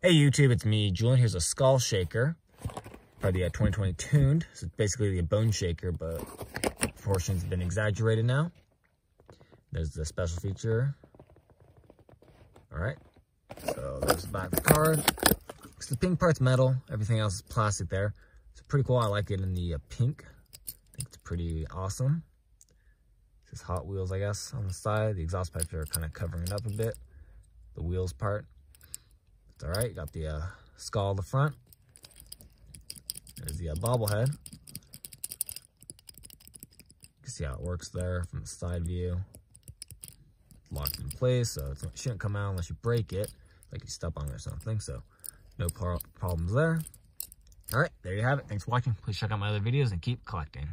Hey YouTube, it's me, Julian. Here's a skull shaker for the uh, 2020 Tooned. So it's basically a bone shaker, but proportions have been exaggerated now. There's the special feature. All right, so there's the back of the card. So the pink part's metal, everything else is plastic there. It's pretty cool. I like it in the uh, pink. I think it's pretty awesome. This Hot Wheels, I guess, on the side. The exhaust pipes are kind of covering it up a bit. The wheels part. All right. Got the uh, skull on the front. There's the uh, bobblehead. You can see how it works there from the side view. Locked in place, so it shouldn't come out unless you break it, like you step on it or something. So no problems there. All right, there you have it. Thanks for watching. Please check out my other videos and keep collecting.